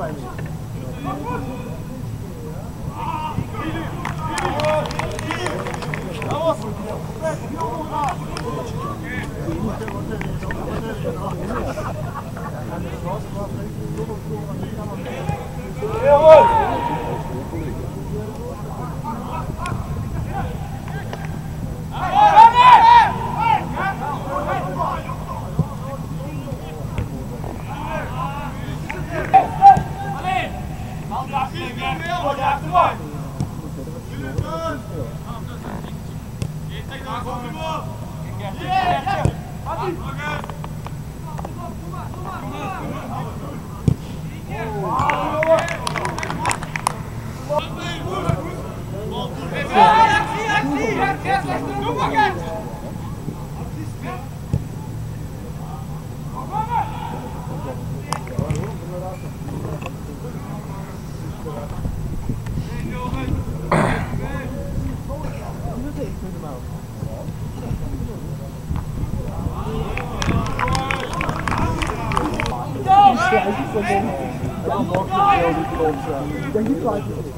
前に。Yeah. Martin. Martin. Timp slide.